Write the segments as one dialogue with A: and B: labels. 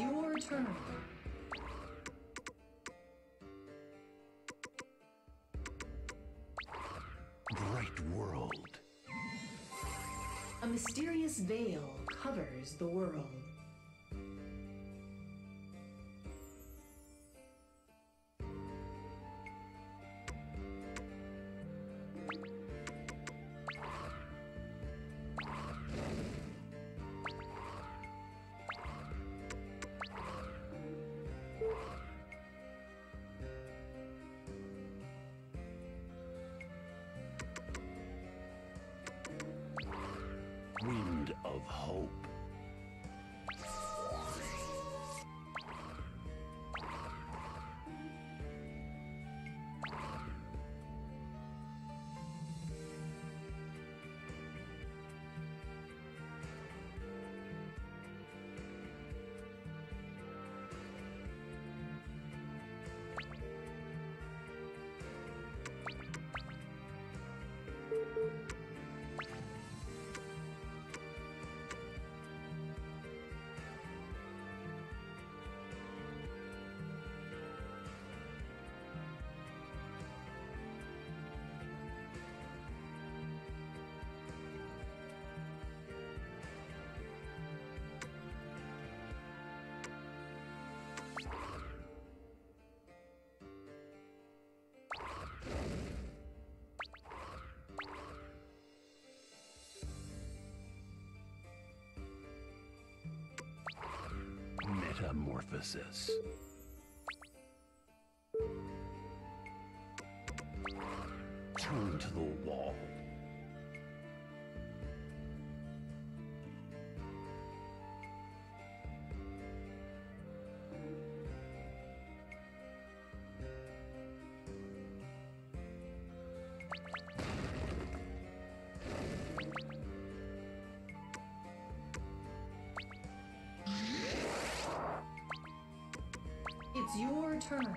A: Your turn.
B: Bright world.
A: A mysterious veil covers the world.
B: Metamorphosis. Turn.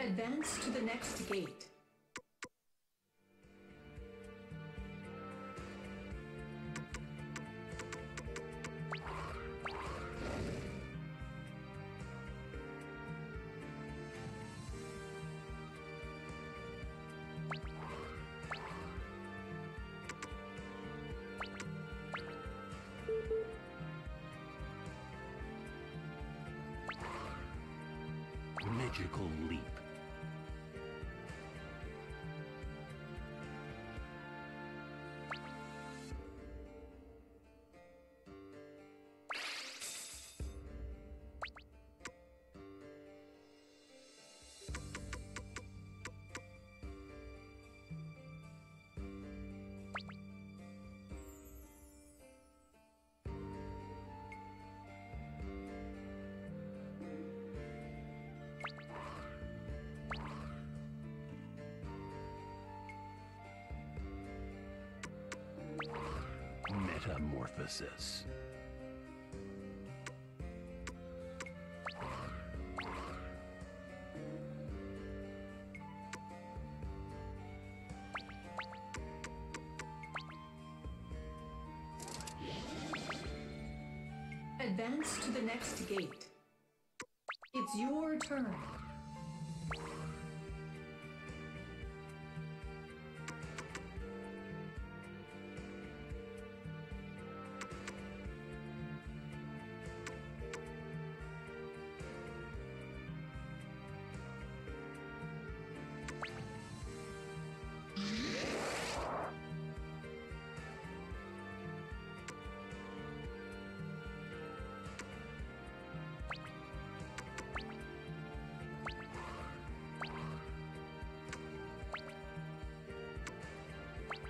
A: Advance to the next gate.
B: Metamorphosis.
A: Advance to the next gate. It's your turn.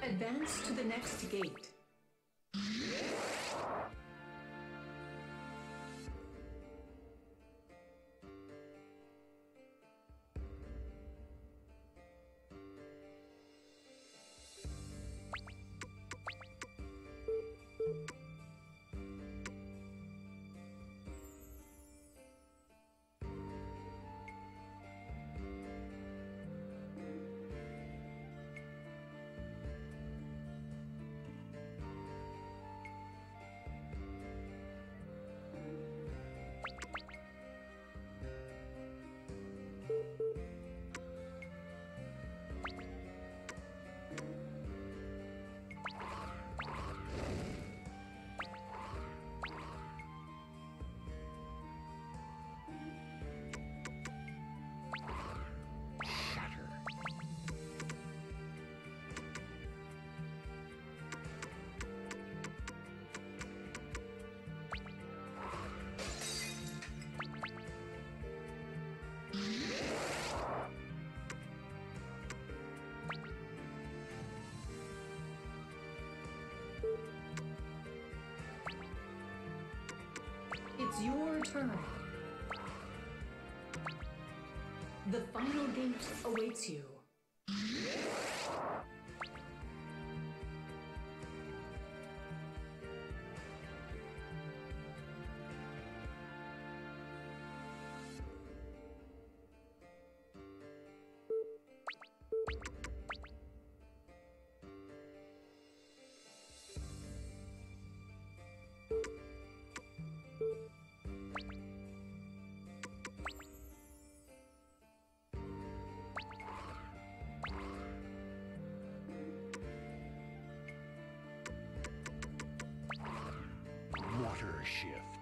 A: Advance to the next gate. Your turn. The final gate awaits you.
B: Shift.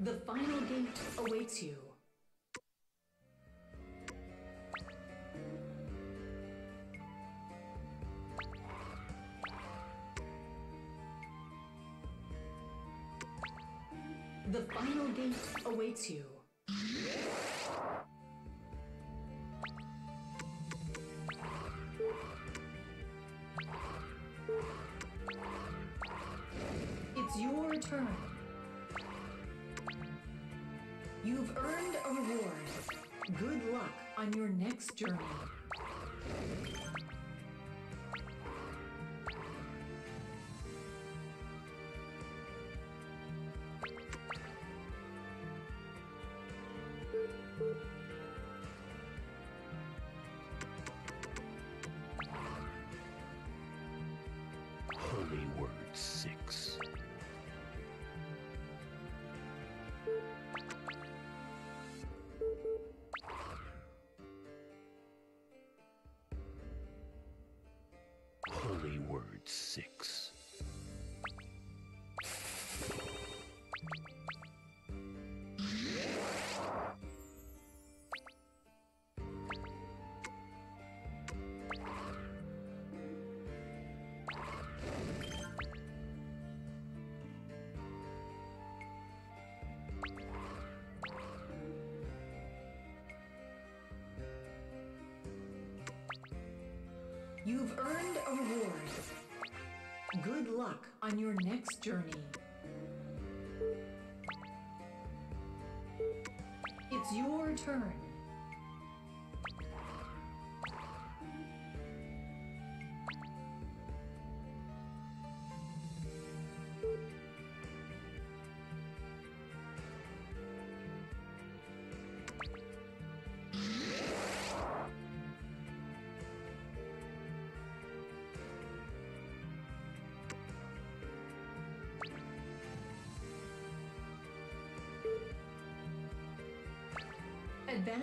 A: The final gate awaits you. The final gate awaits you. Journey.
B: Holy Word 6.
A: You've earned a reward. Good luck on your next journey. It's your turn.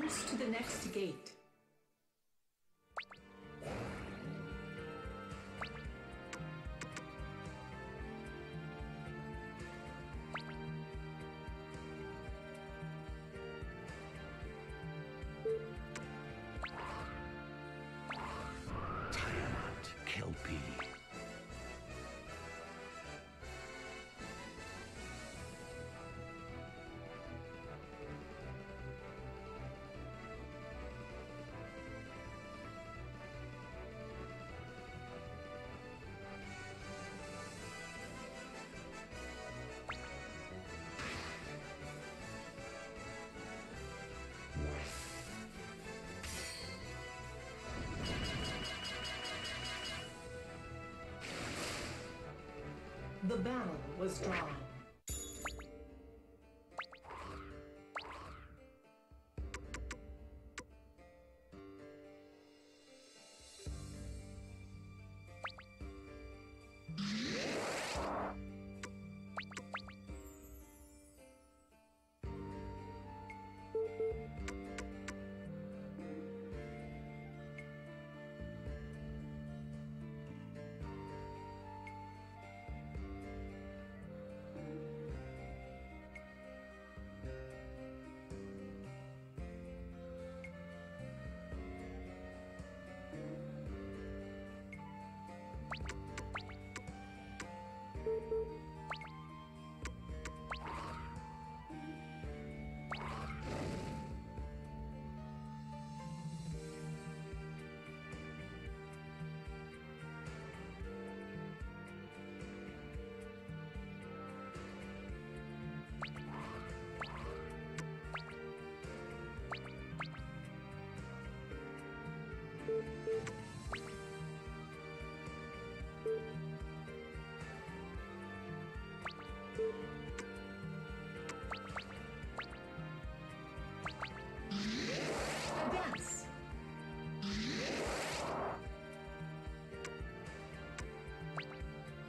A: To the next gate. Battle was drawn.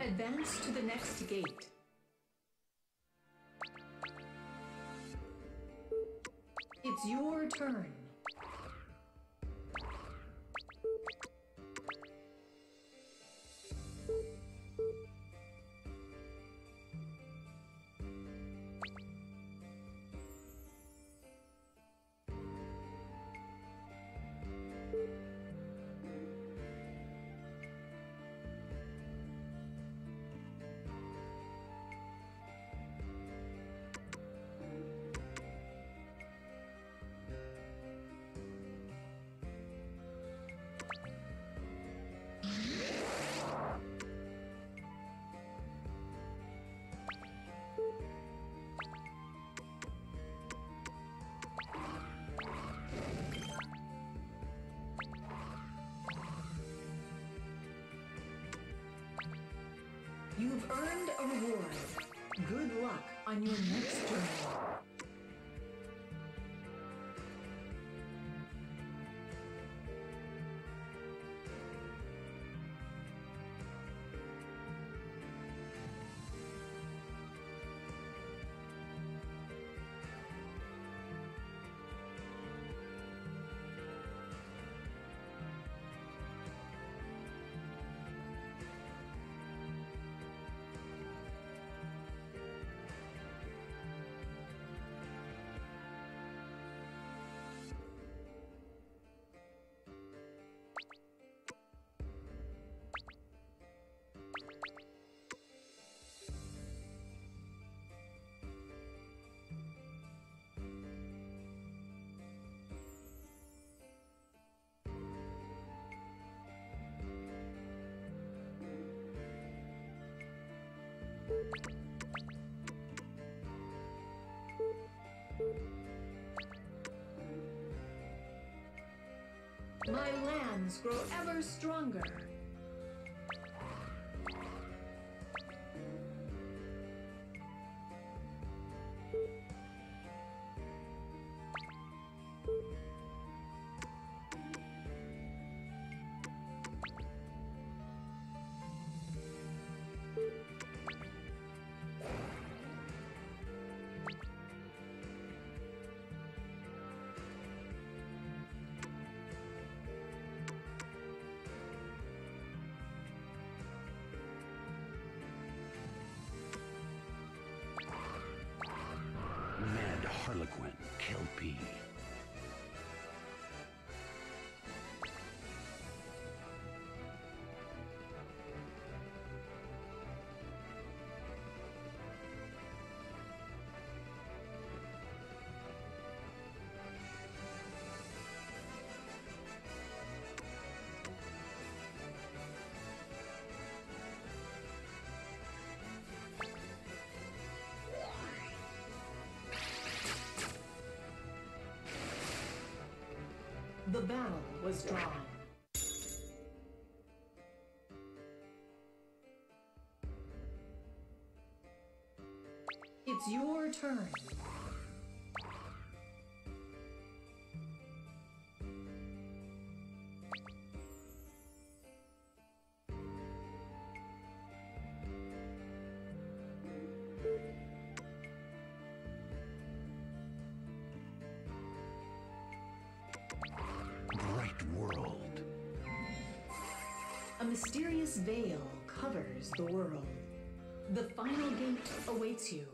A: Advance to the next gate. It's your turn. You've earned a reward. Good luck on your next journey. My lands grow ever stronger. The battle was drawn. It's your turn. Mysterious veil covers the world. The final gate awaits you.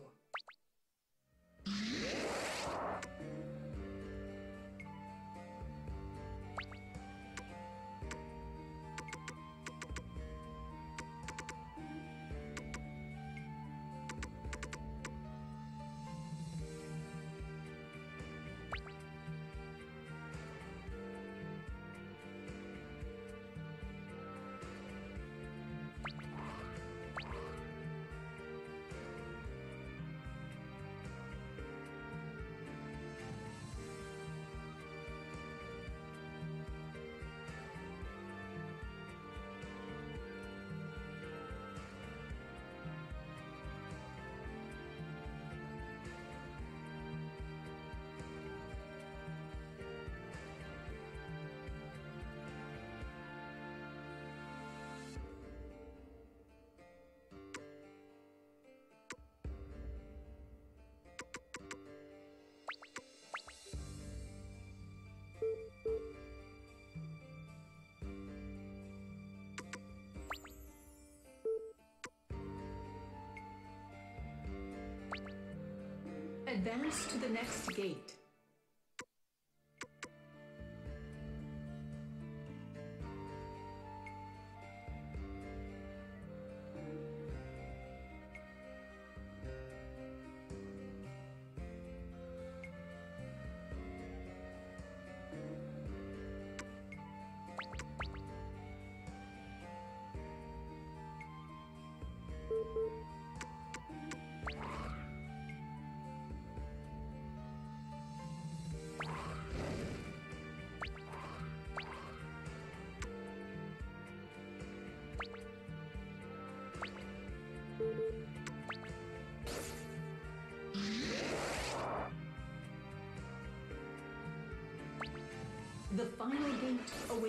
A: Advance to the next gate.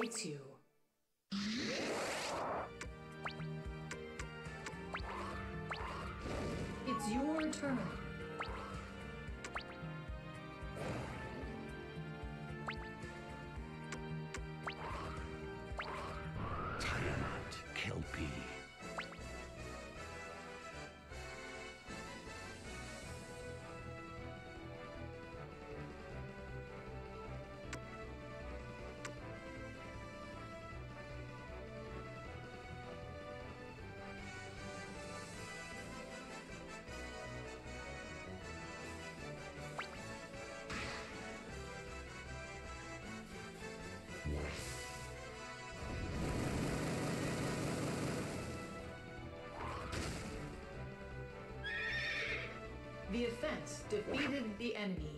A: Awaits you. The offense defeated the enemy.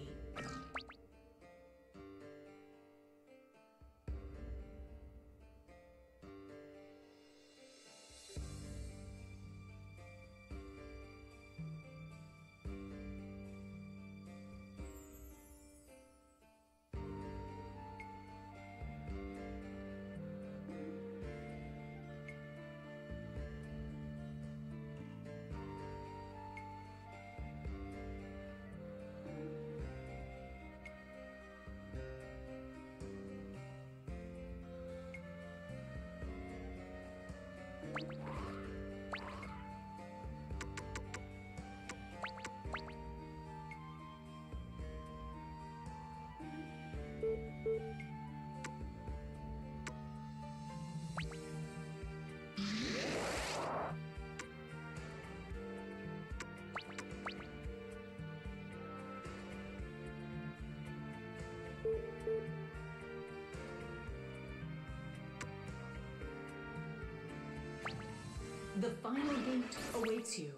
A: The final gate awaits you.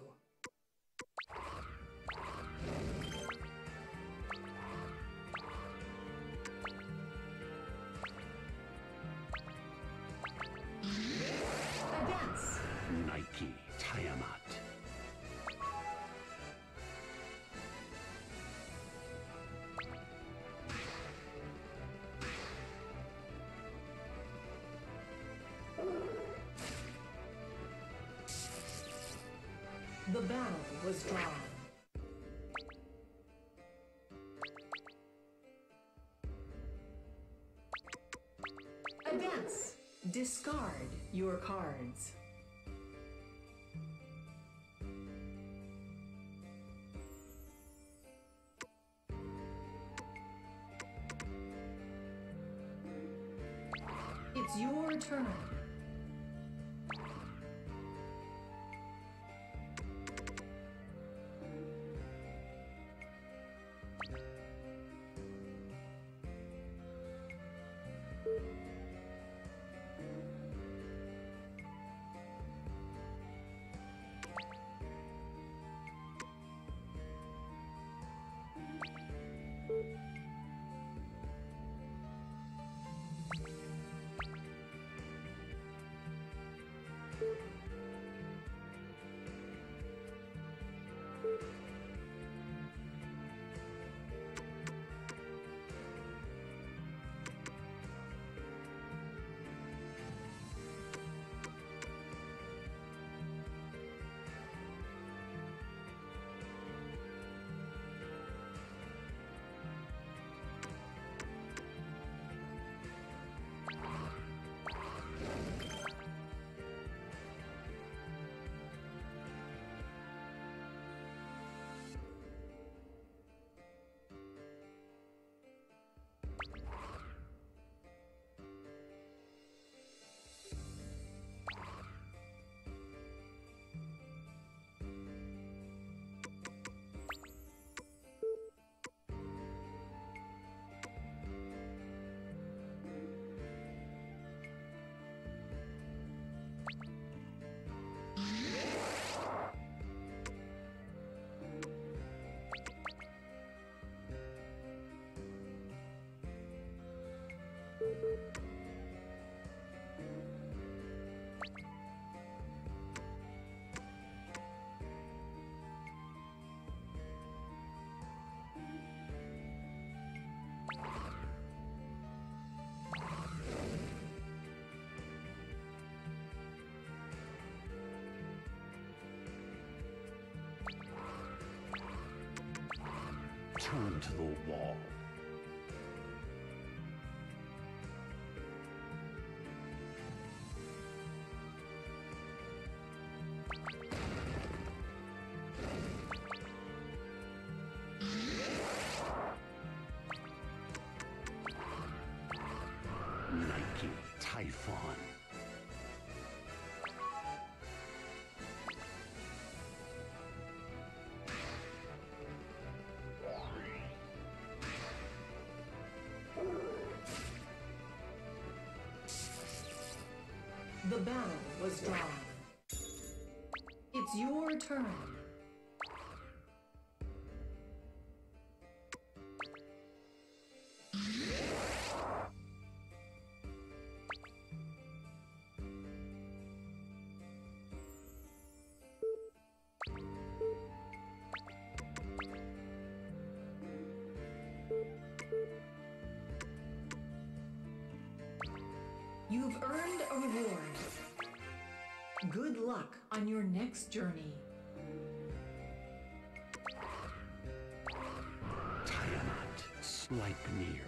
A: The battle was drawn. Advance. Discard your cards. It's your turn.
B: turn to the wall. Typhon.
A: The battle was drawn. It's your turn.
B: Sleipnir.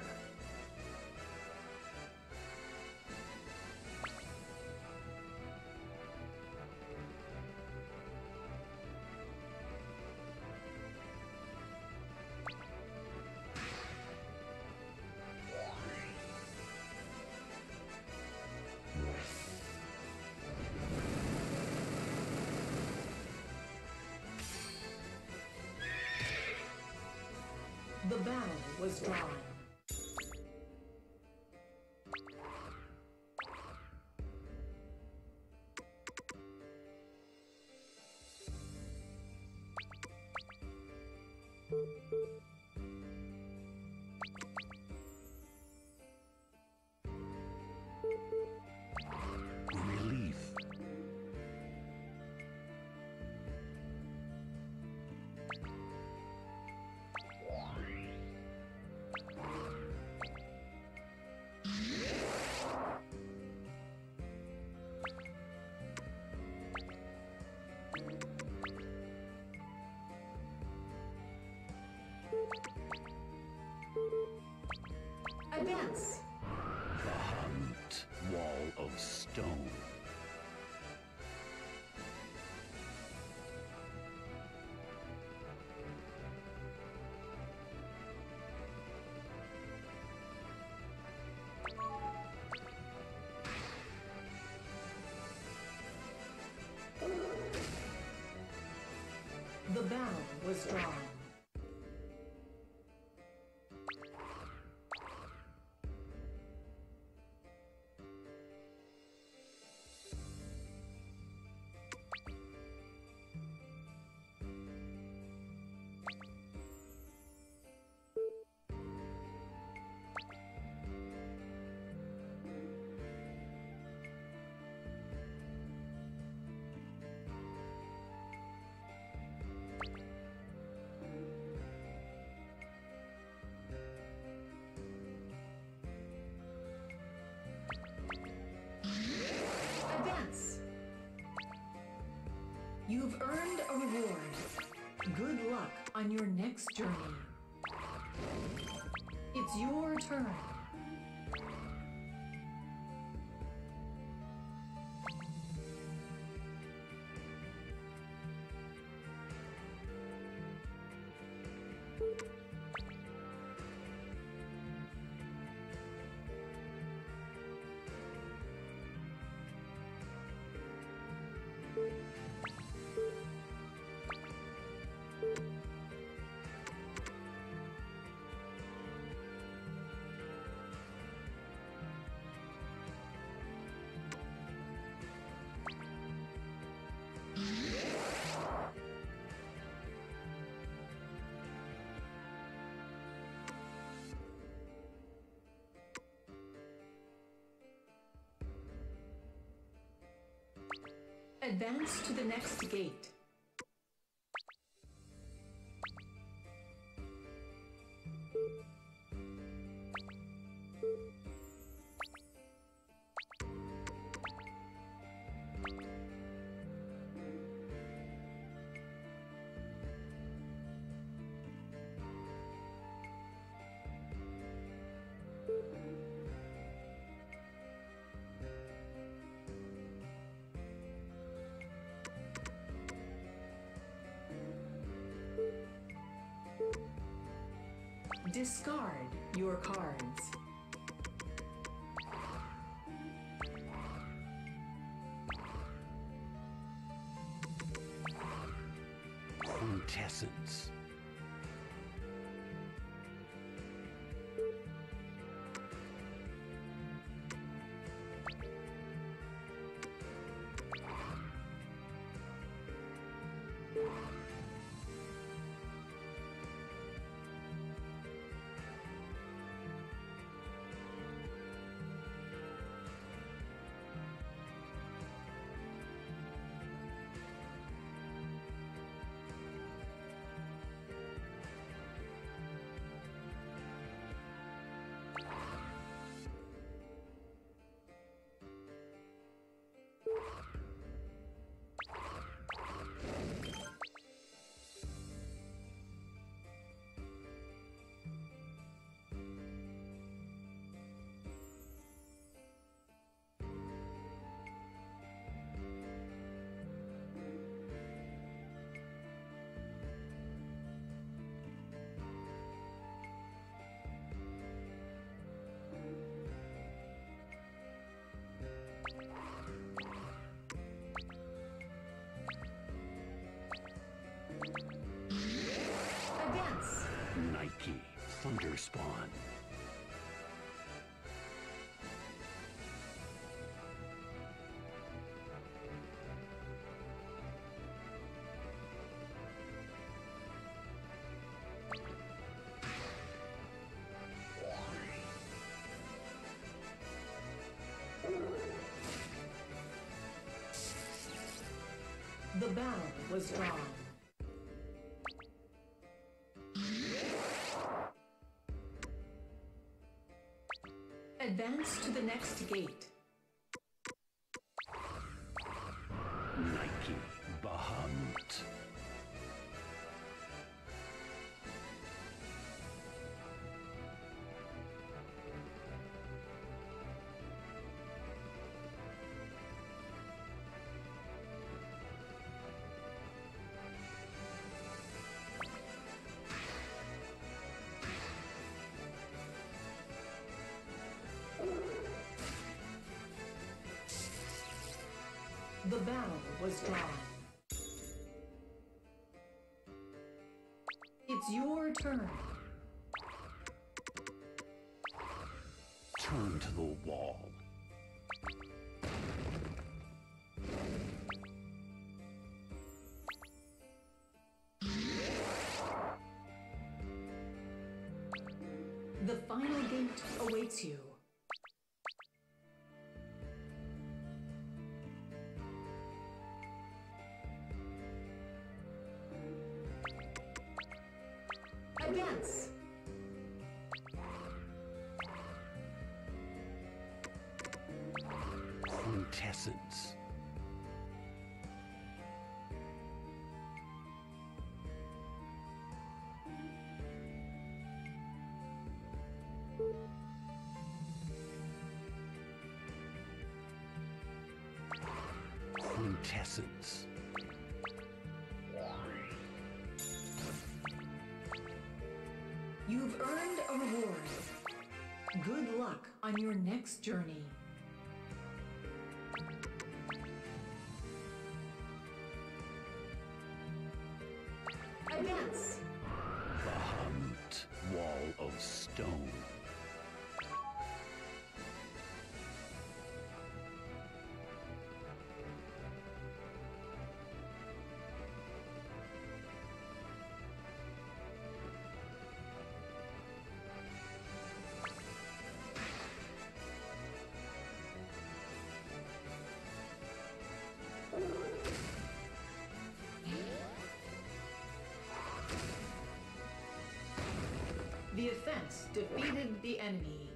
A: The battle was drawn. Battle was drawn. You've earned a reward. Good luck on your next journey. It's your turn. Advance to the next gate. Discard your cards.
B: Thunderspawn.
A: The battle was drawn. Was drawn. It's your turn.
B: Turn to the wall.
A: The final gate awaits you. Earned a reward. Good luck on your next journey. The offense defeated the enemy.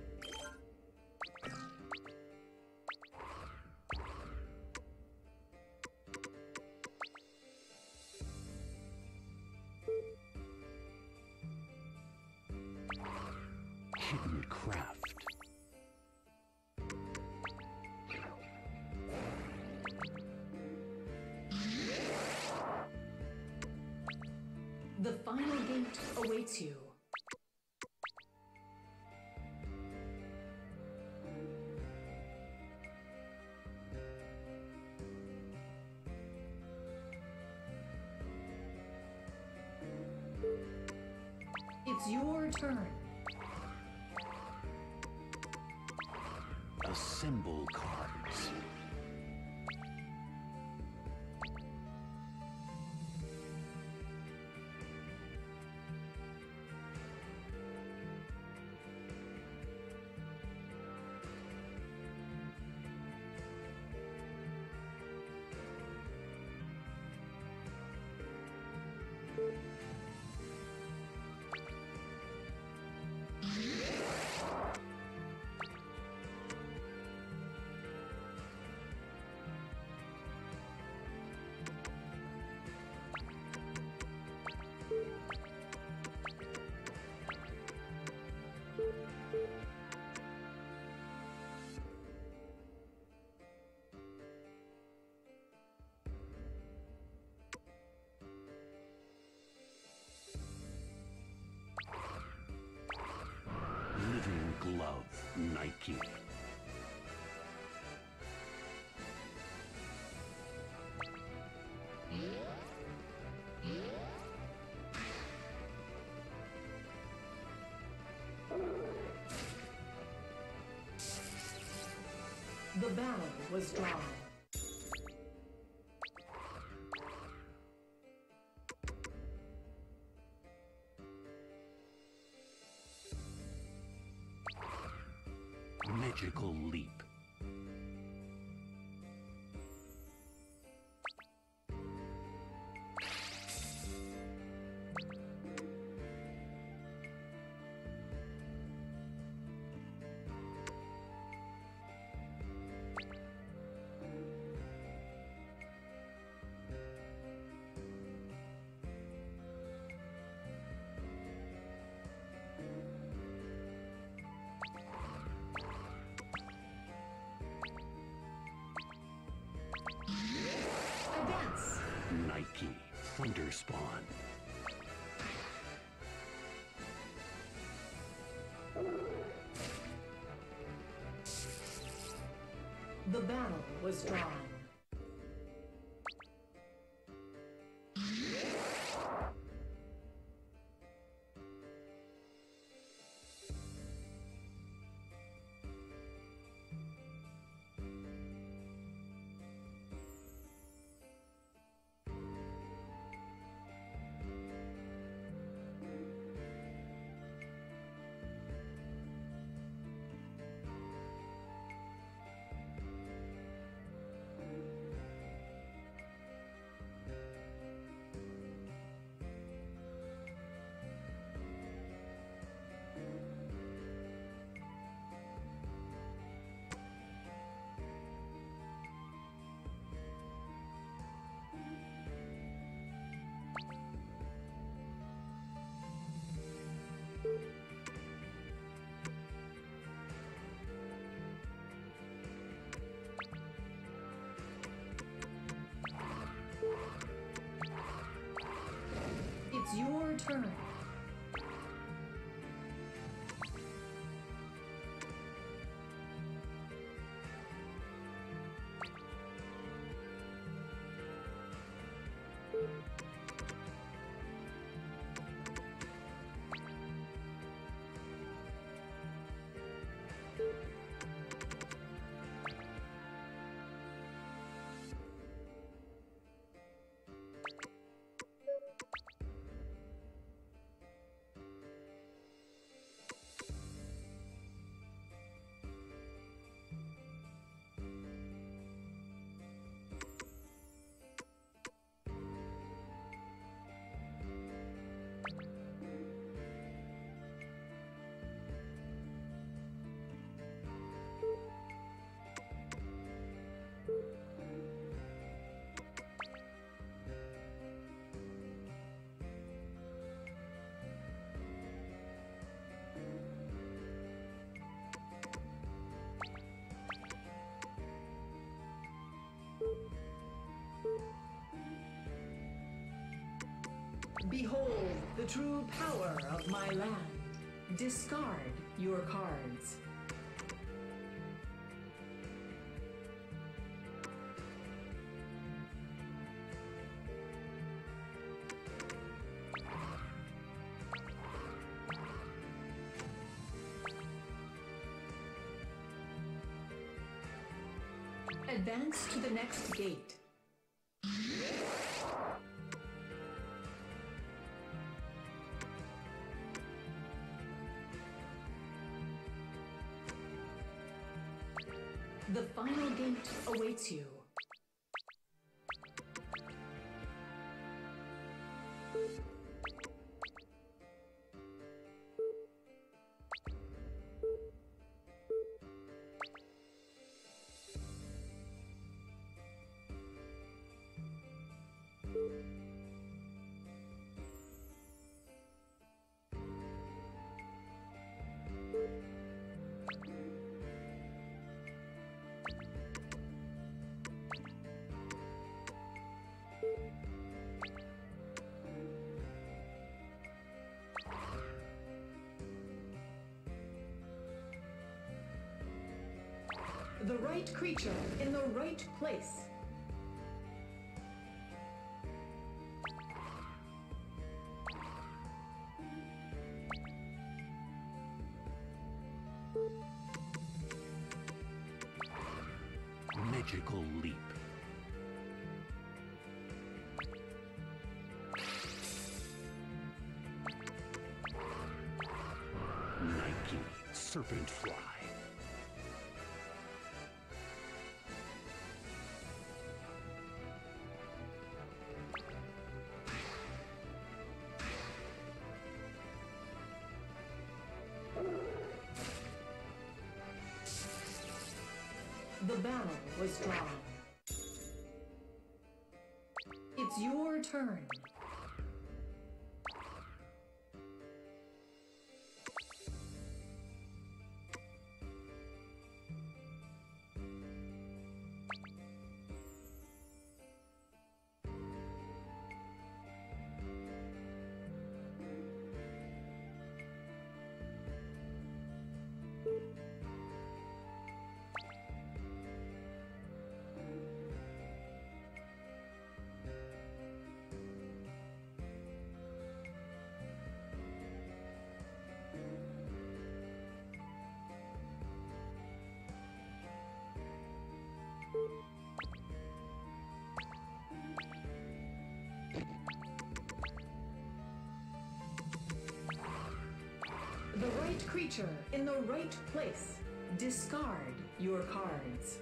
B: Hidden craft.
A: The final gate awaits you. It's your turn.
B: Assemble symbol Living Glove Nike.
A: The battle was drawn.
B: Thunderspawn.
A: The battle was drawn. Turn. Behold the true power of my land. Discard your cards. Advance to the next gate. Awaits you. The right creature in the right place.
B: Magical leap. Nike Serpent Fly.
A: Drawn. It's your turn. Right creature in the right place. Discard your cards.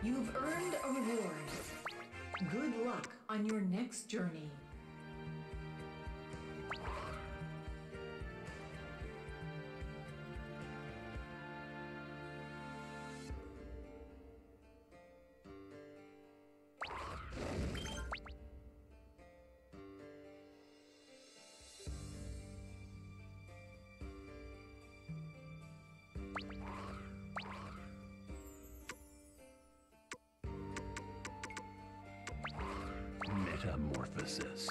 A: You've earned a reward. On your next journey.
B: Metamorphosis.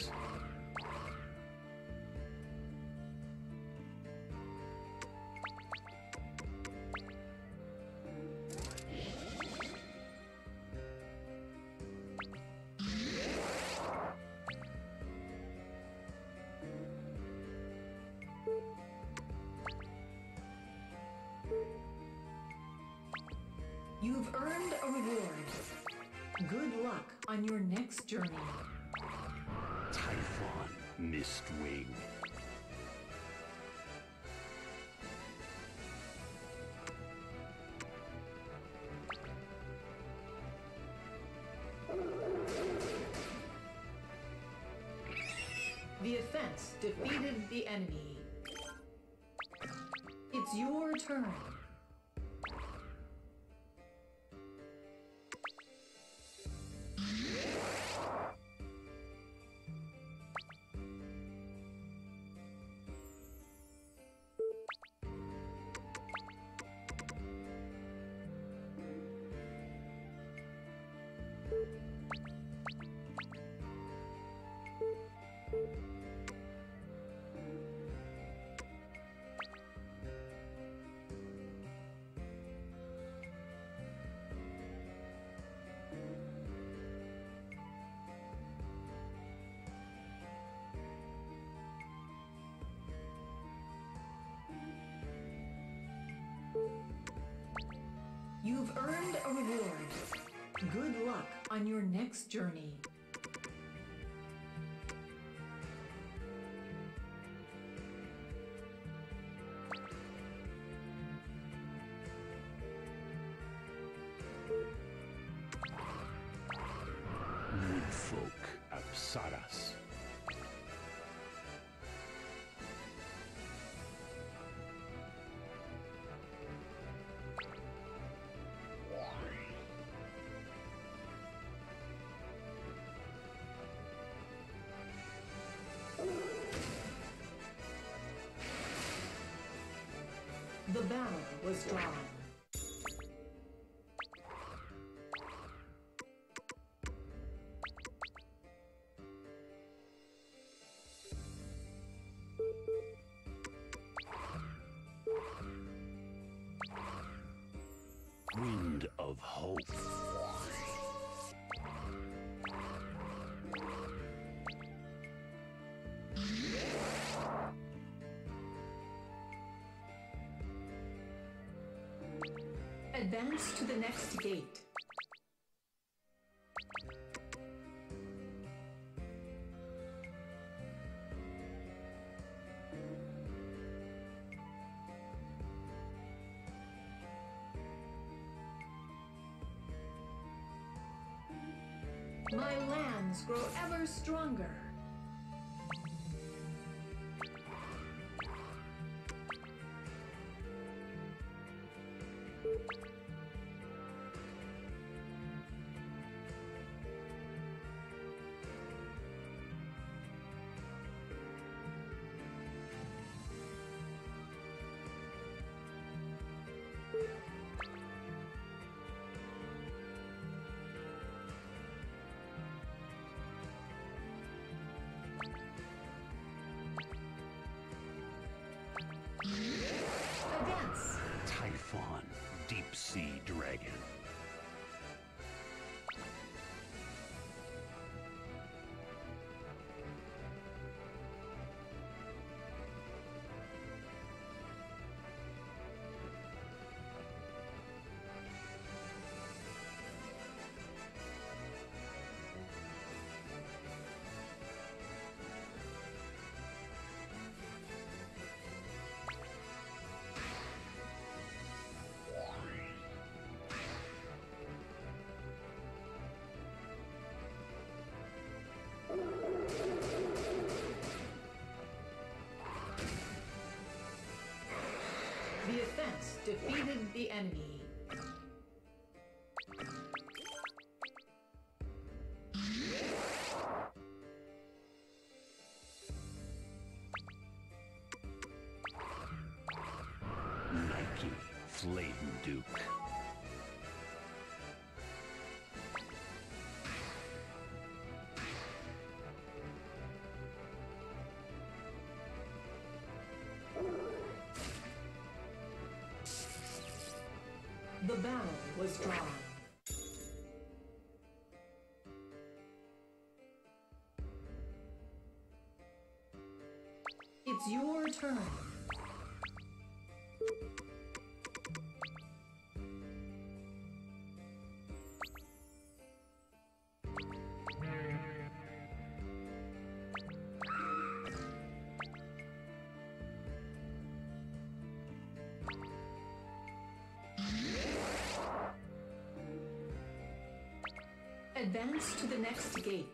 A: You've earned a reward. Good luck on your next journey.
B: Mistwing.
A: The offense defeated the enemy. It's your turn. You've earned a reward. Good luck on your next journey. Battle Advance to the next gate. My lands grow ever stronger. Defeated the enemy. Battle was drawn. It's your turn. Advance to the next gate.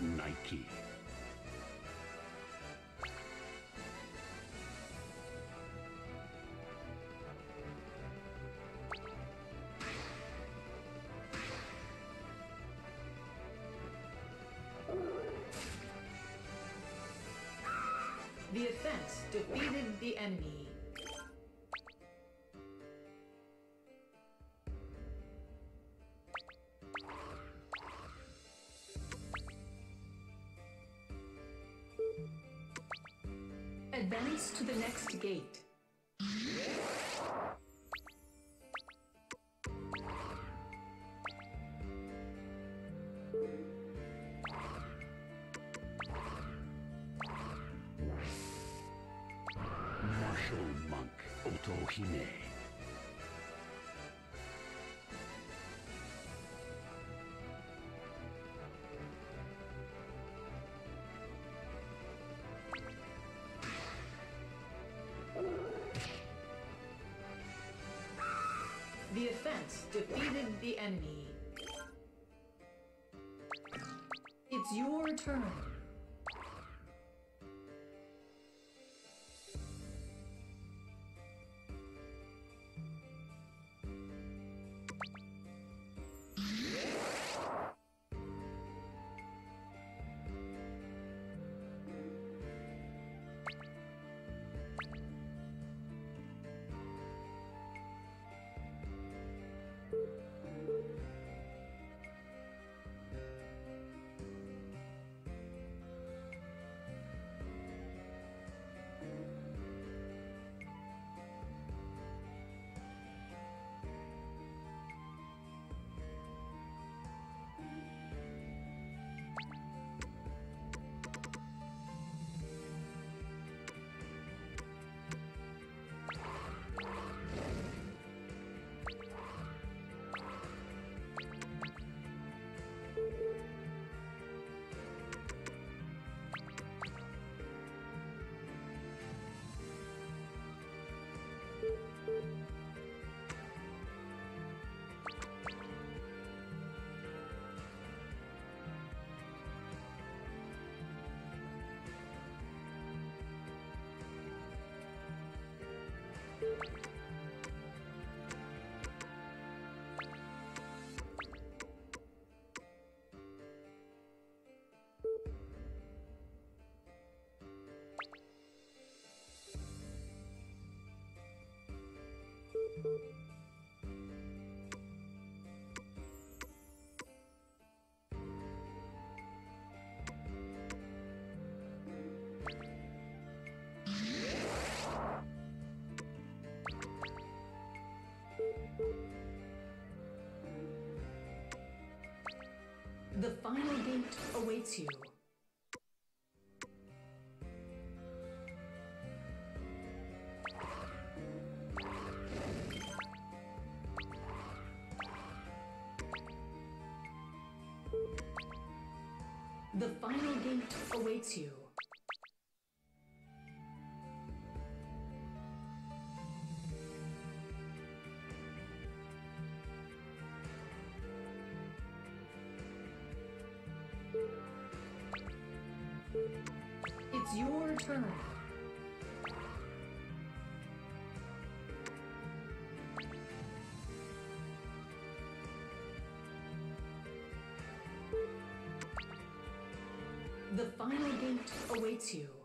B: Nike.
A: The offense defeated the enemy. Advance to the next gate.
B: Martial Monk, Otohime.
A: The offense defeated the enemy. It's your turn. The final gate awaits you. Awaits you. The final gate awaits you.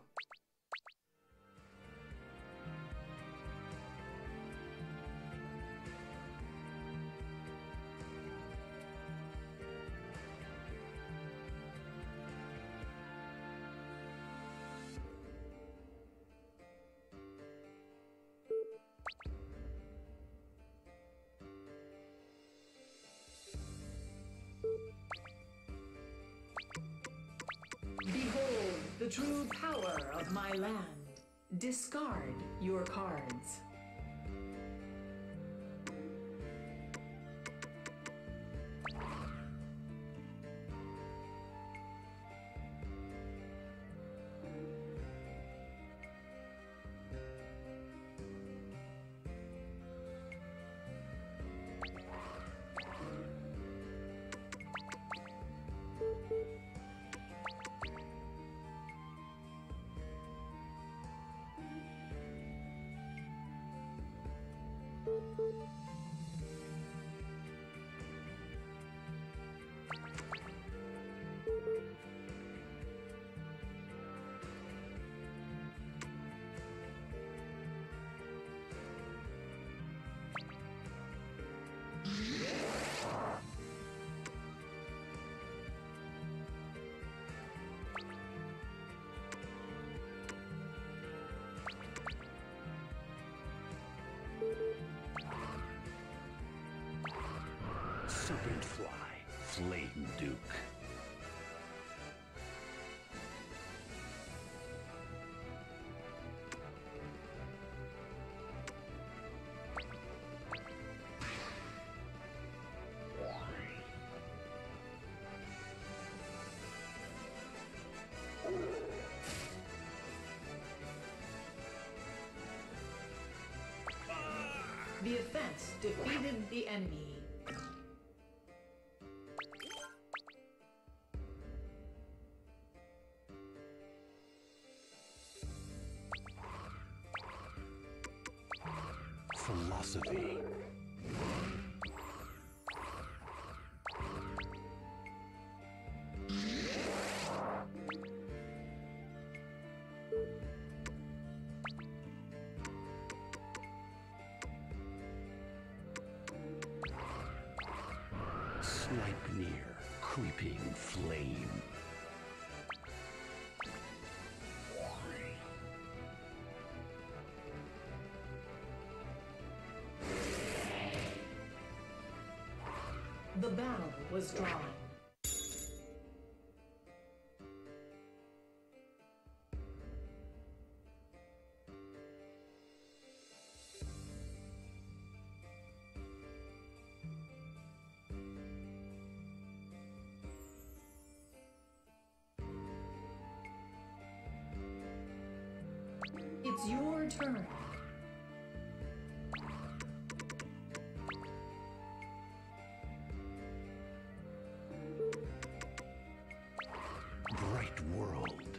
A: My land. Discard your cards.
B: Serpent Fly, Flame Duke.
A: The offense defeated the enemy.
B: Flame.
A: The battle was drawn. It's your turn.
B: Bright world.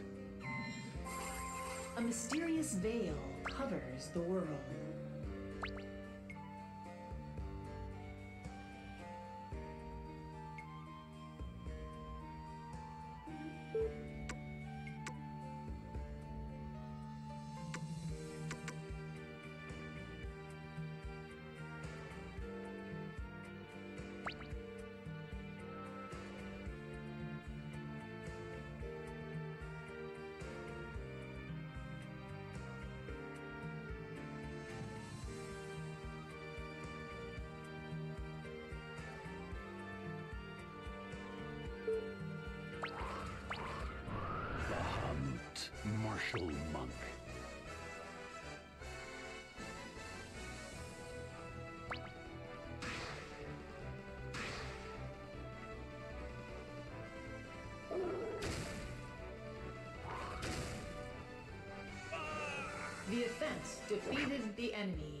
A: A mysterious veil covers the world. The offense defeated the enemy.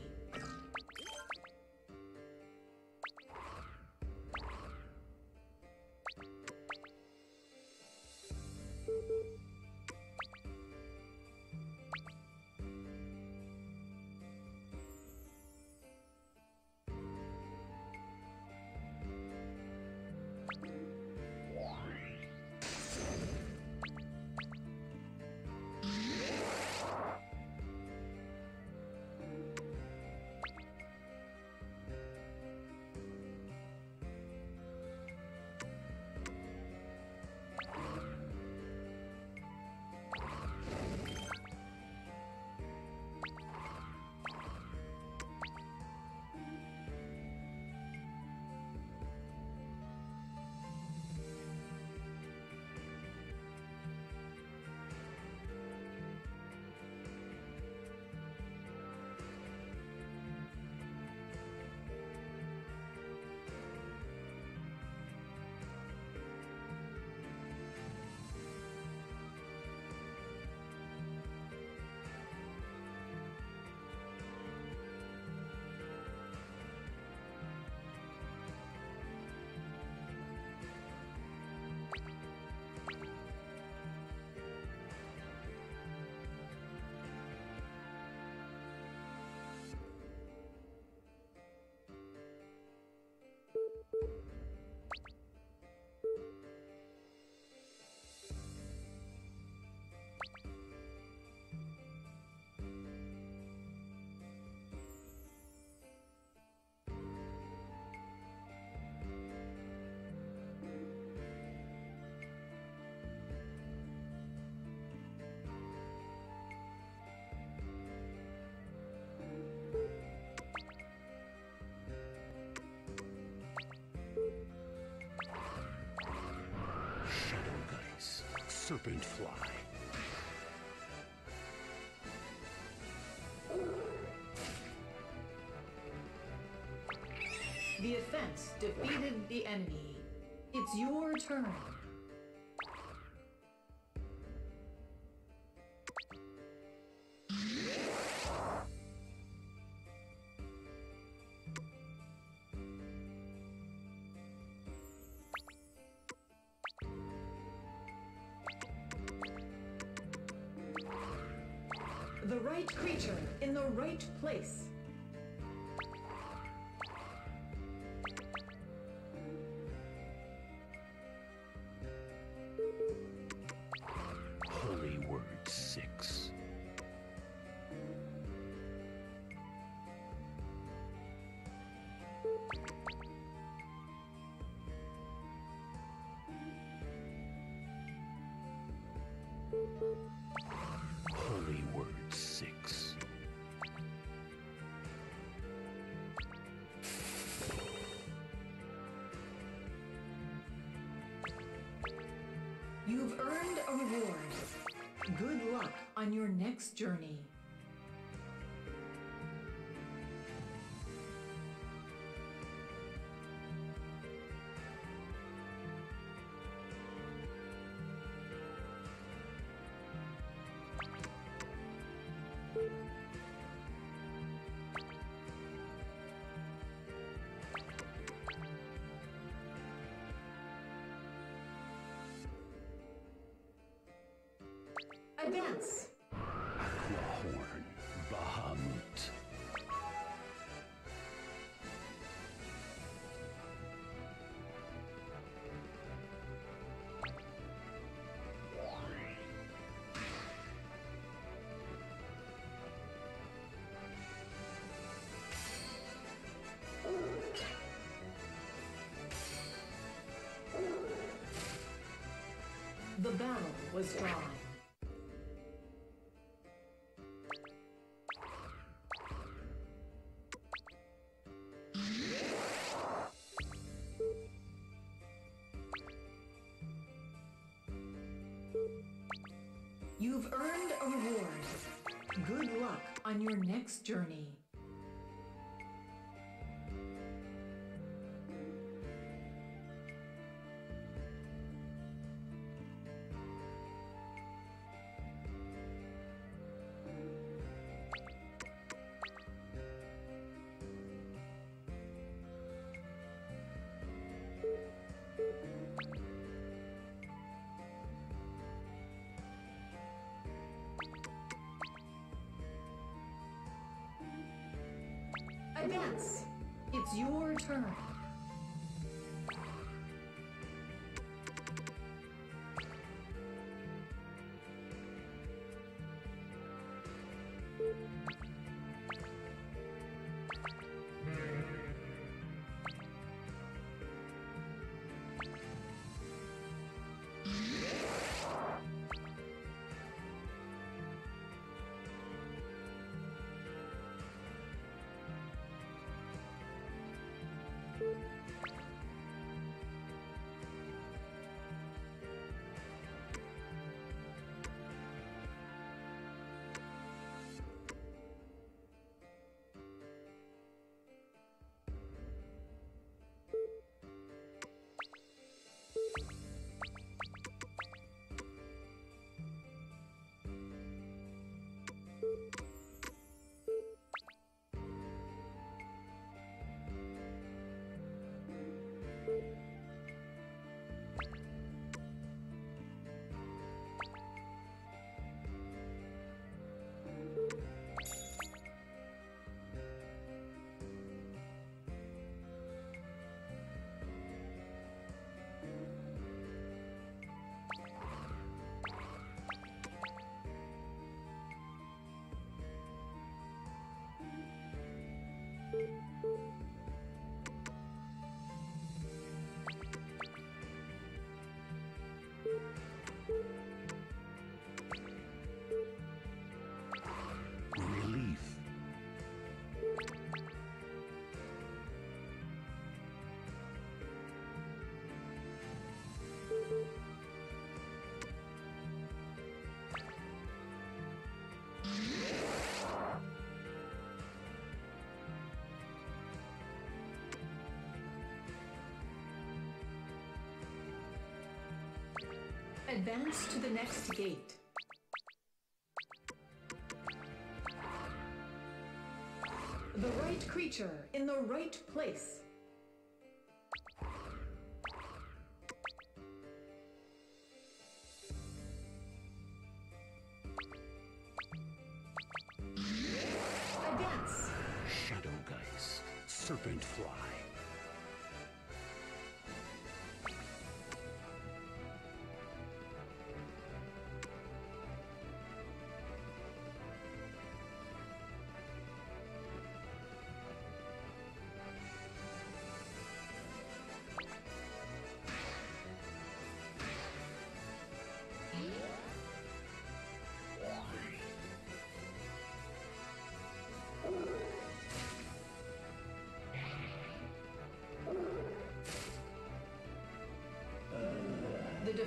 B: Serpent fly.
A: The offense defeated the enemy. It's your turn. Good luck on your next journey. The battle was drawn. You've earned a reward. Good luck on your next journey. Advance. It's your turn. you. Advance to the next gate. The right creature in the right place.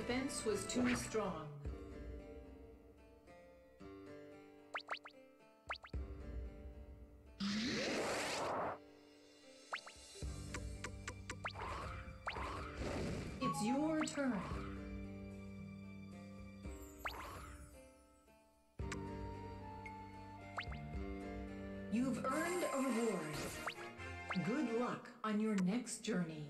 A: Defense was too strong. It's your turn. You've earned a reward. Good luck on your next journey.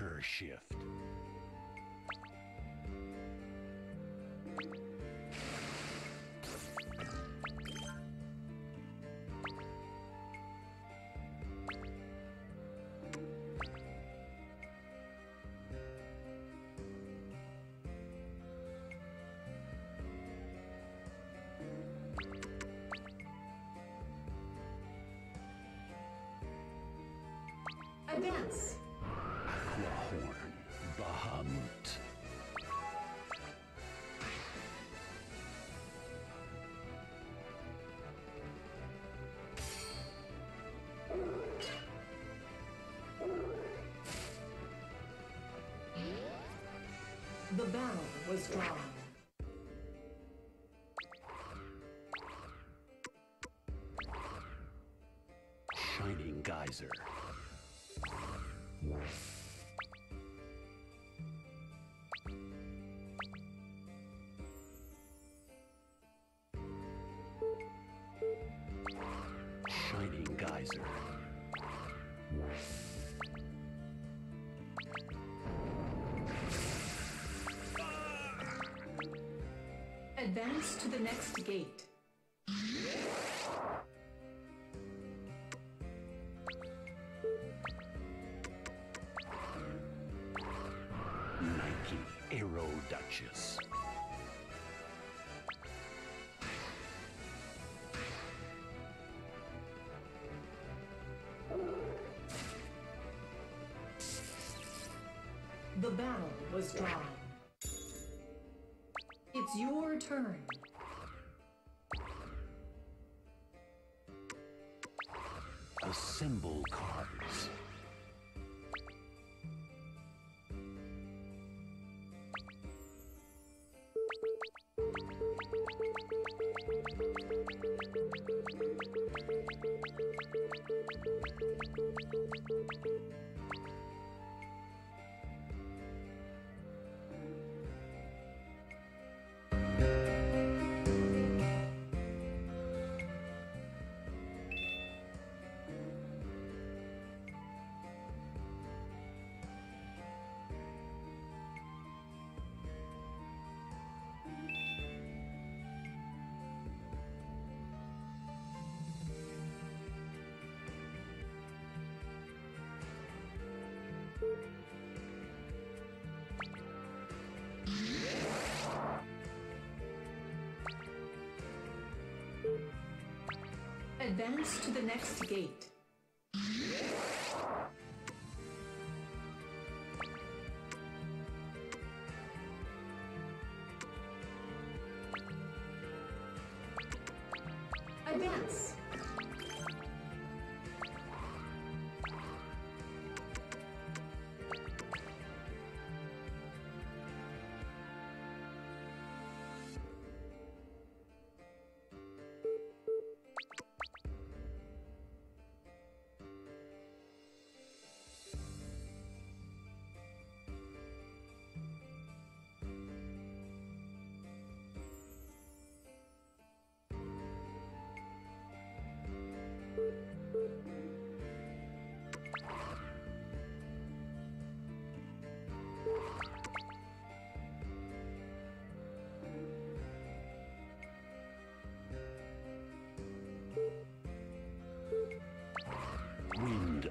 B: Water shift.
A: Advance. The battle was drawn.
B: Shining Geyser. Shining Geyser.
A: Advance to the next gate.
B: Nike Aero Duchess.
A: The battle was drawn turn.
B: Assemble cards.
A: Advance to the next gate.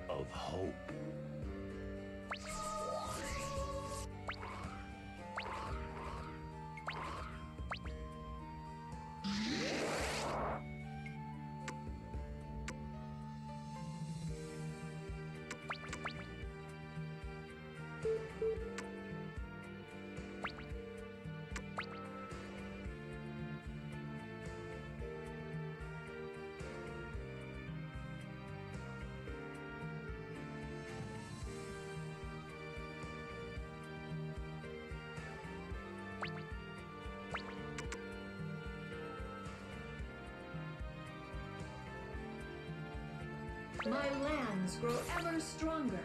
B: Of hope.
A: My lands grow ever stronger.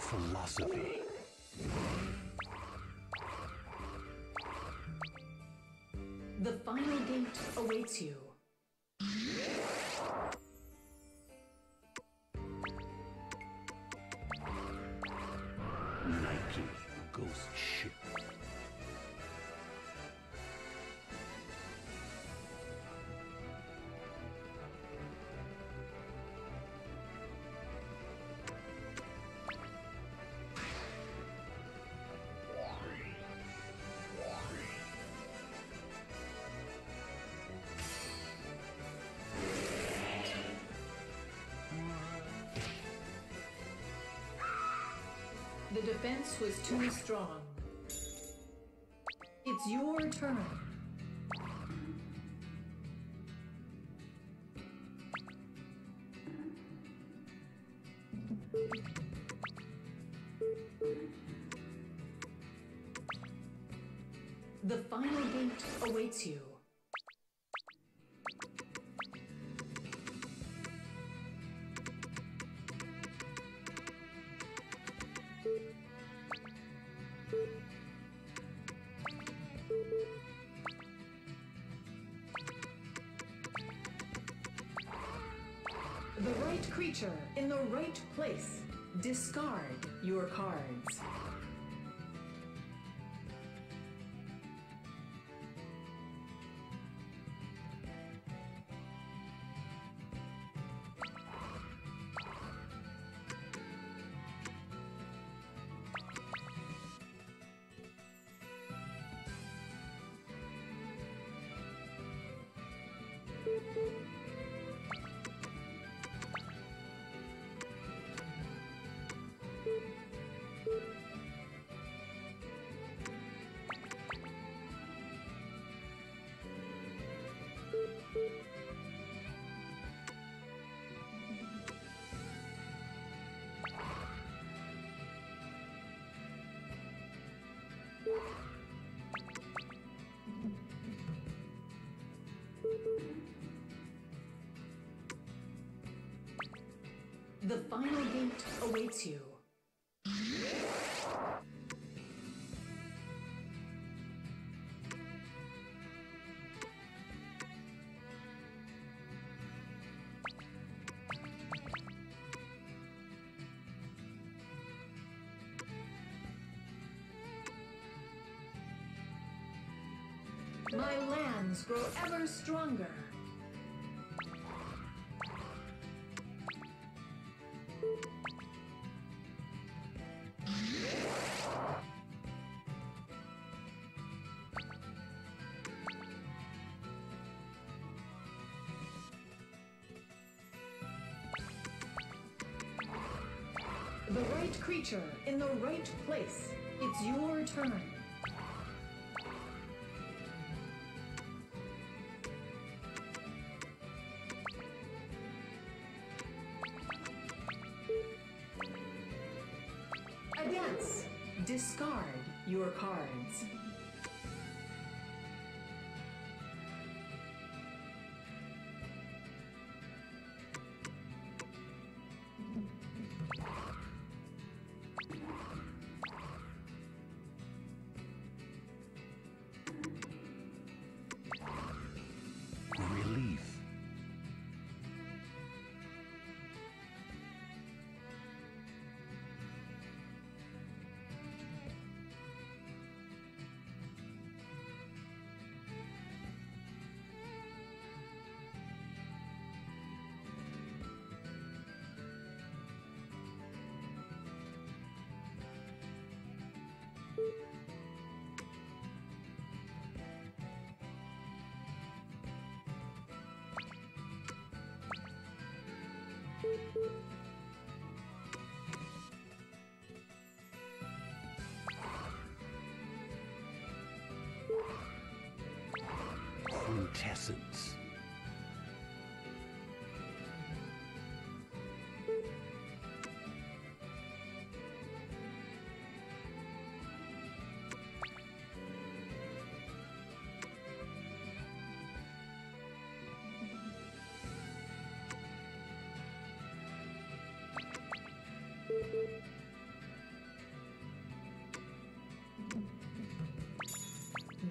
B: Philosophy.
A: The final gate awaits you.
B: Ghost ship.
A: The defense was too strong. It's your turn. The final gate awaits you. Creature in the right place. Discard your cards. The final gate awaits you. My lands grow ever stronger. In the right place. It's your turn. Advance. Discard your cards.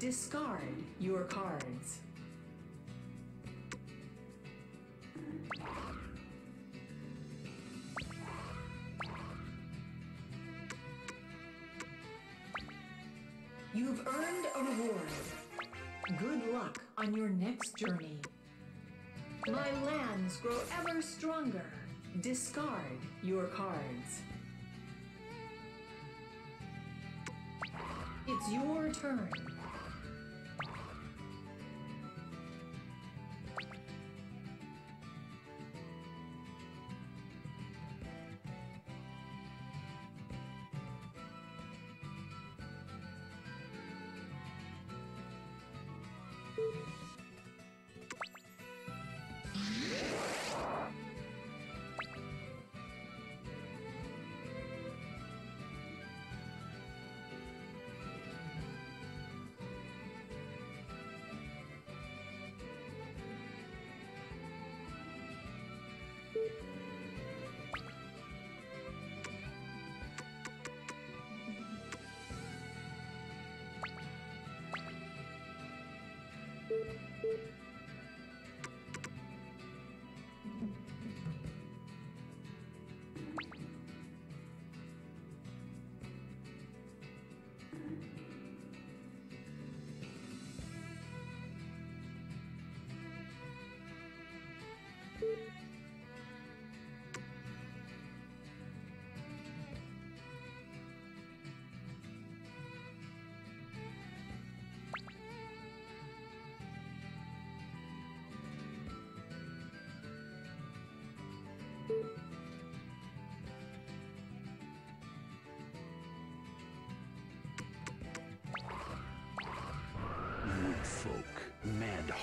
A: Discard your cards. You've earned a reward. Good luck on your next journey. My lands grow ever stronger. Discard your cards. It's your turn.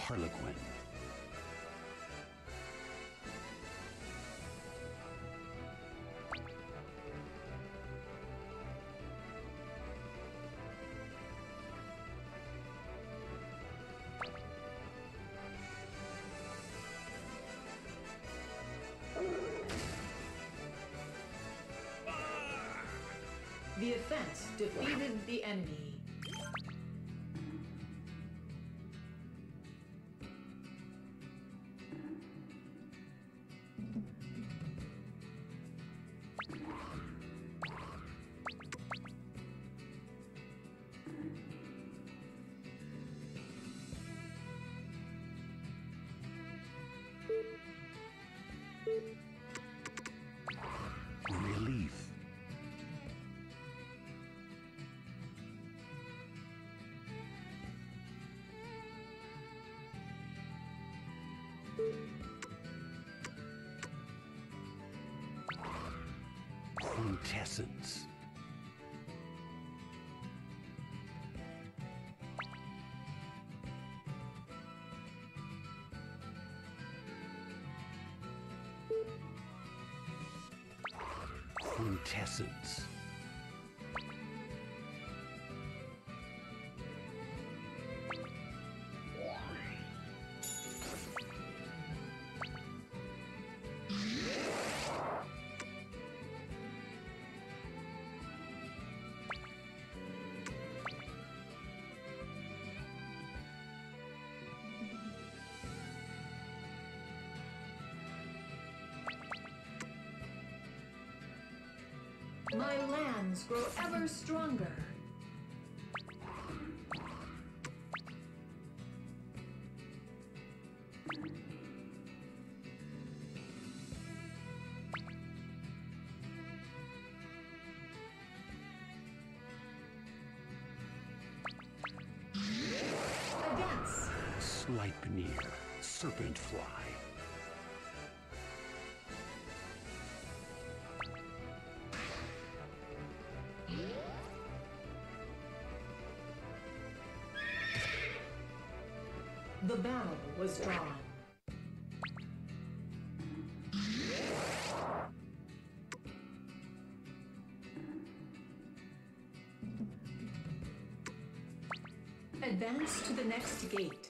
B: Harlequin.
A: The offense defeated the enemy.
B: Quintessence.
A: My lands grow ever stronger. The battle was drawn. Advance to the next gate.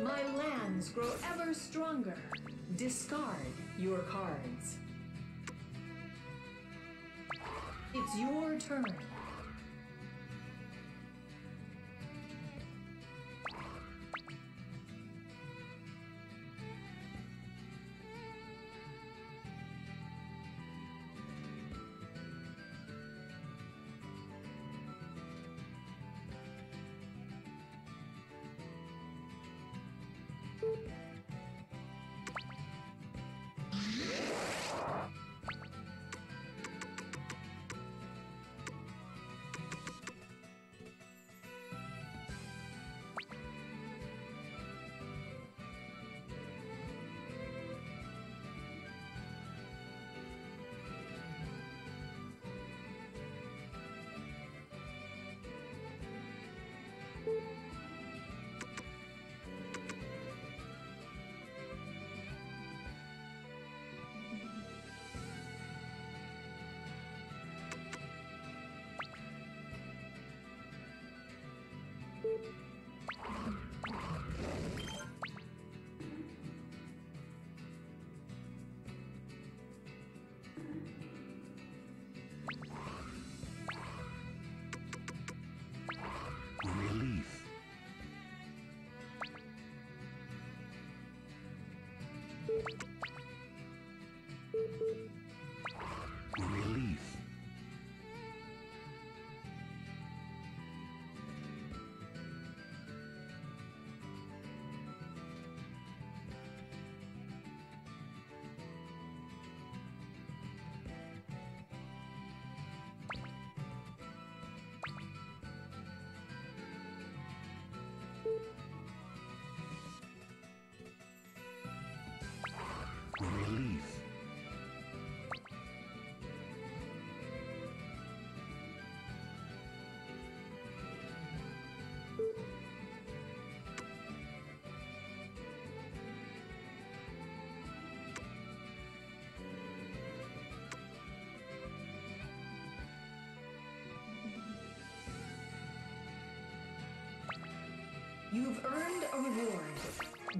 A: My lands grow ever stronger. Discard your cards. It's your turn.
B: Relief. Relief.
A: You've earned a reward.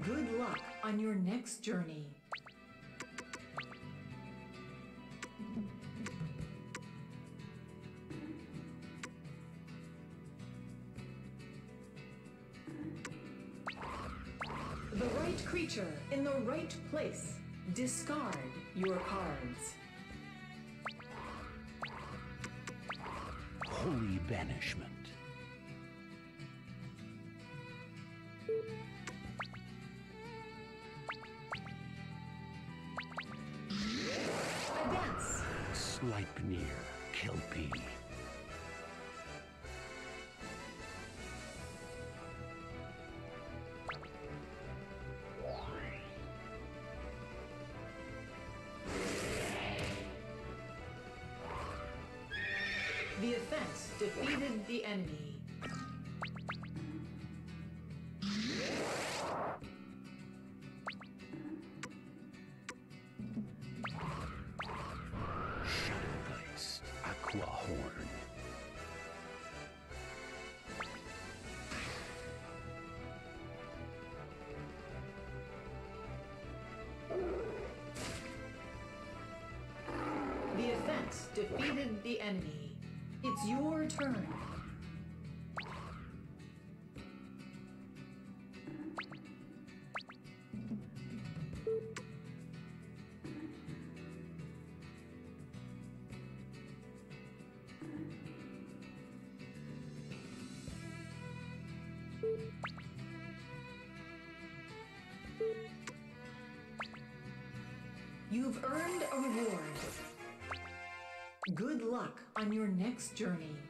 A: Good luck on your next journey. The right creature in the right place. Discard your cards.
B: Holy banishment.
A: Defeated the enemy.
B: Shadowgeist. Aqua Horn.
A: The offense defeated the enemy. It's your turn. On your next journey.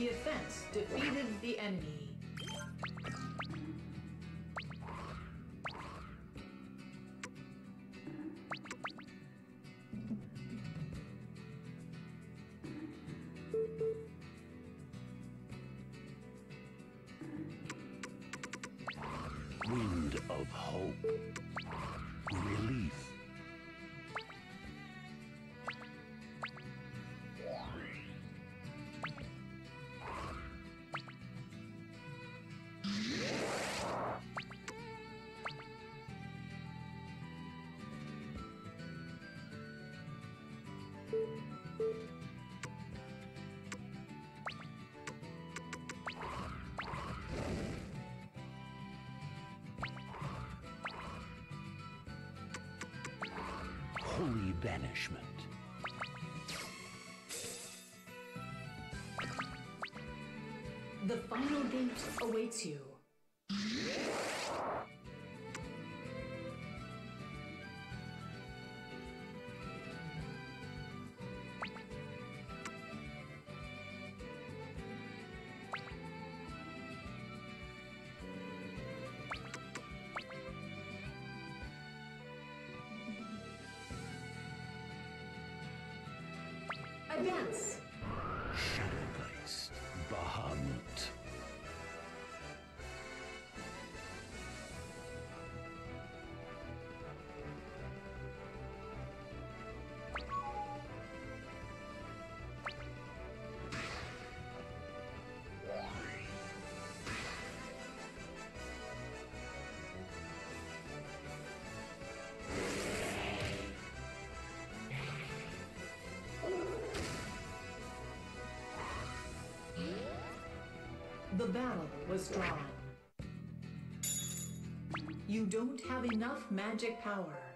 A: The offense defeated the enemy.
B: Wind of Hope. Banishment.
A: The final gate awaits you. Advance! The battle was drawn. You don't have enough magic power.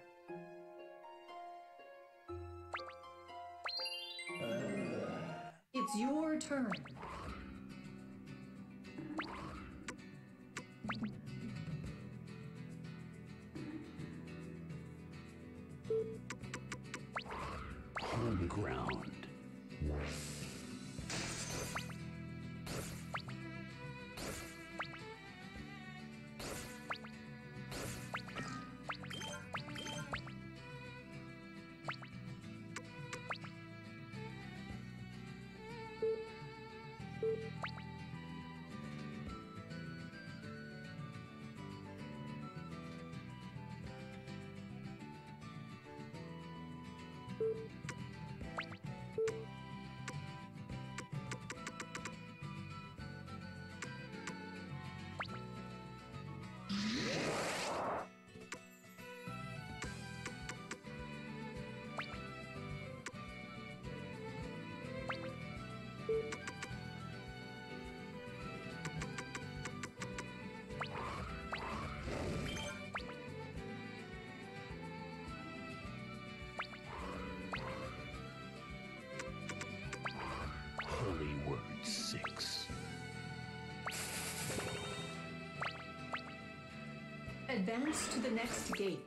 A: Advance to the next gate.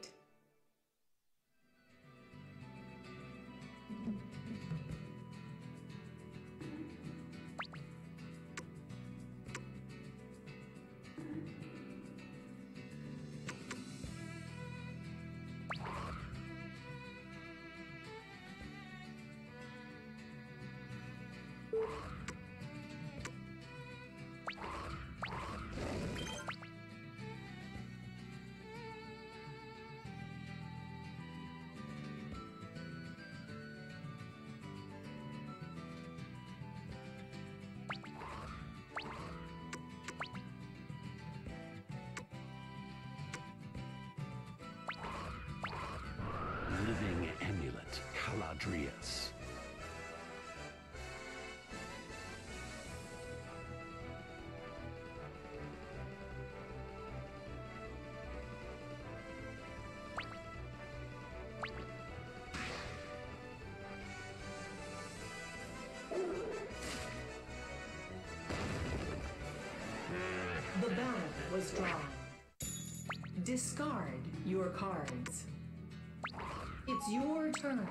B: Living amulet, Caladrius.
A: The ballot was drawn. Discard your cards. It's your turn.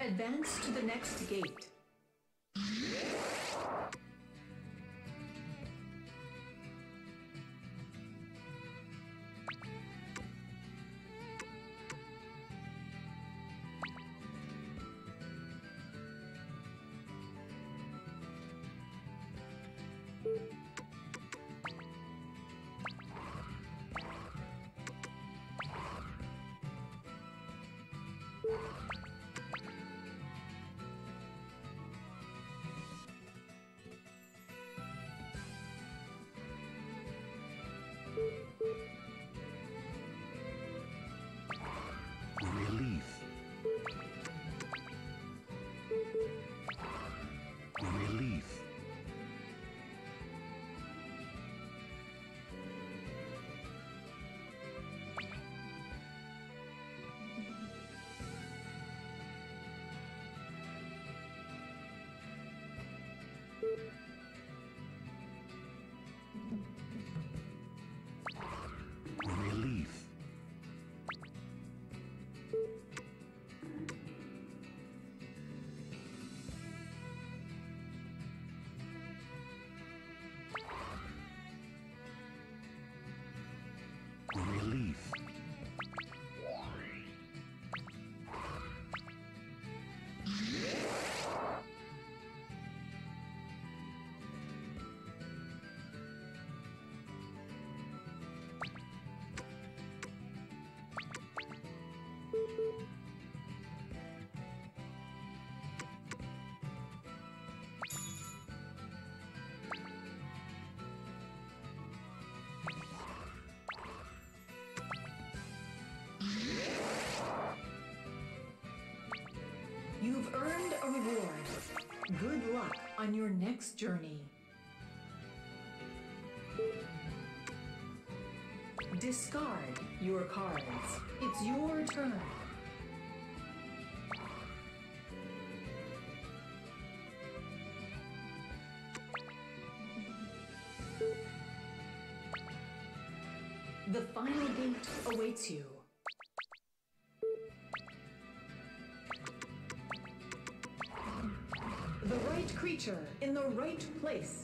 A: Advance to the next gate. A reward. Good luck on your next journey. Discard your cards. It's your turn. The final gate awaits you. In the right place.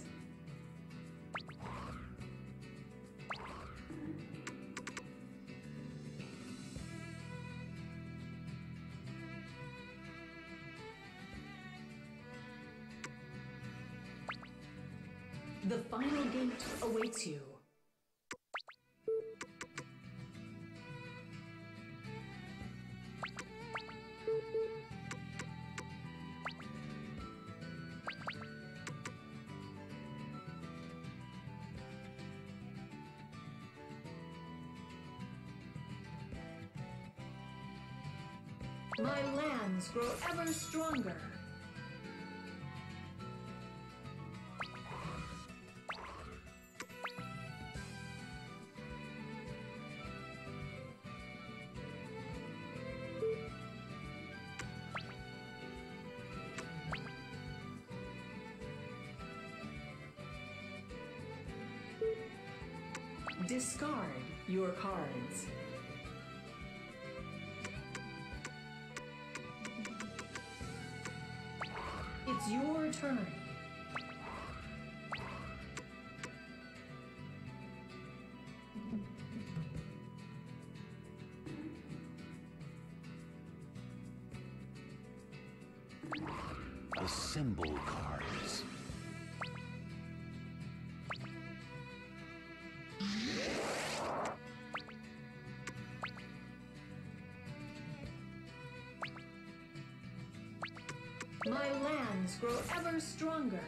A: My lands grow ever stronger. Turn.
B: Assemble cards.
A: My lands grow ever stronger.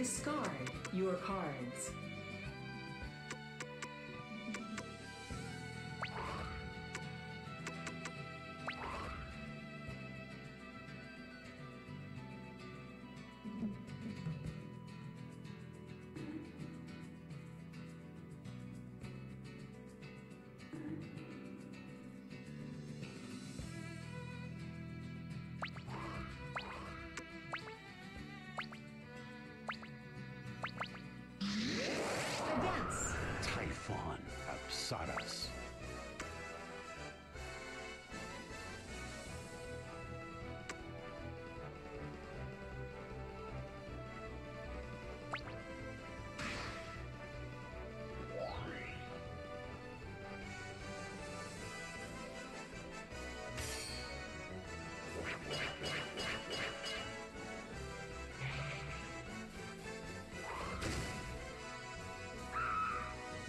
A: Discard your cards.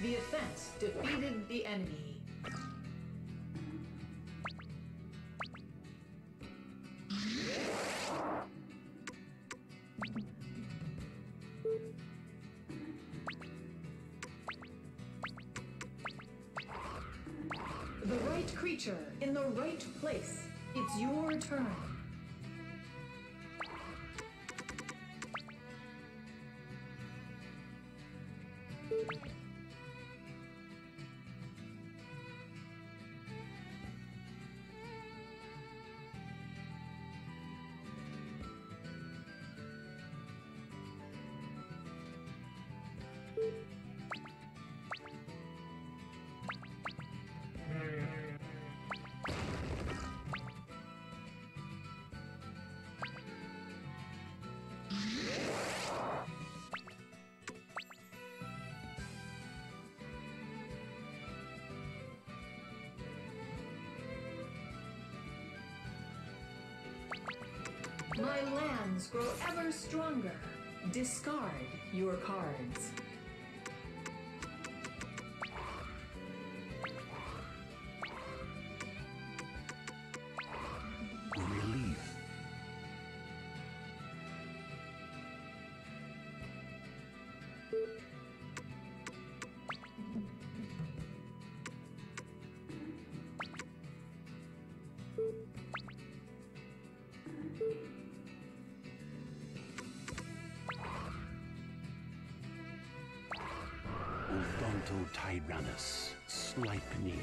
A: The offense defeated the enemy. The right creature in the right place. It's your turn. Stronger. Discard your cards.
B: Odontotyrannus, Sleipnir.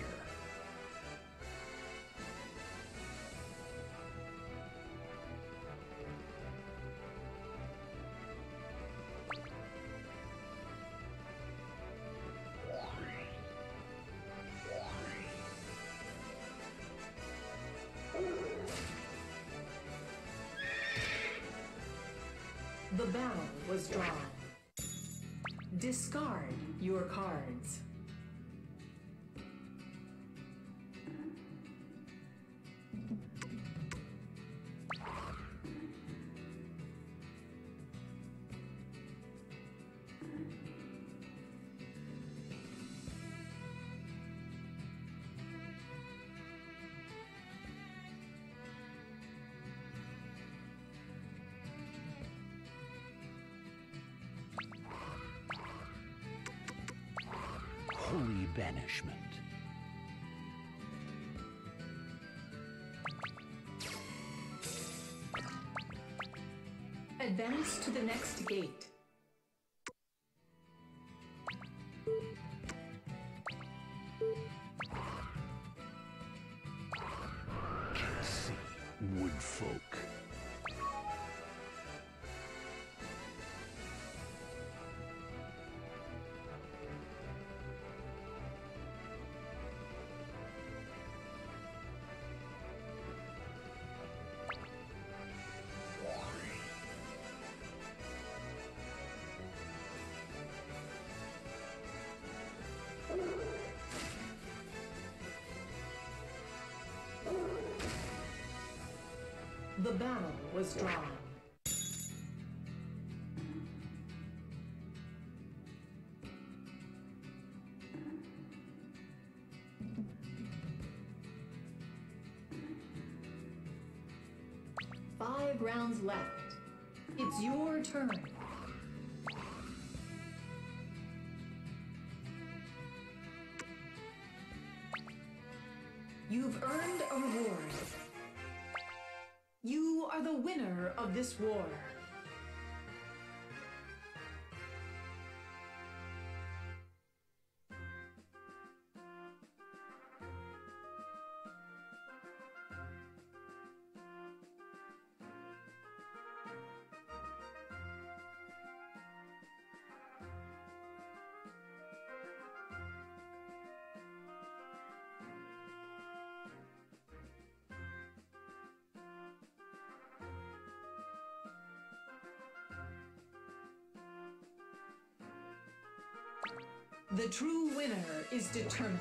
A: The battle was drawn. Discard your cards.
B: Banishment.
A: Advance to the next gate. The battle was drawn. Winner of this war. The true winner is determined.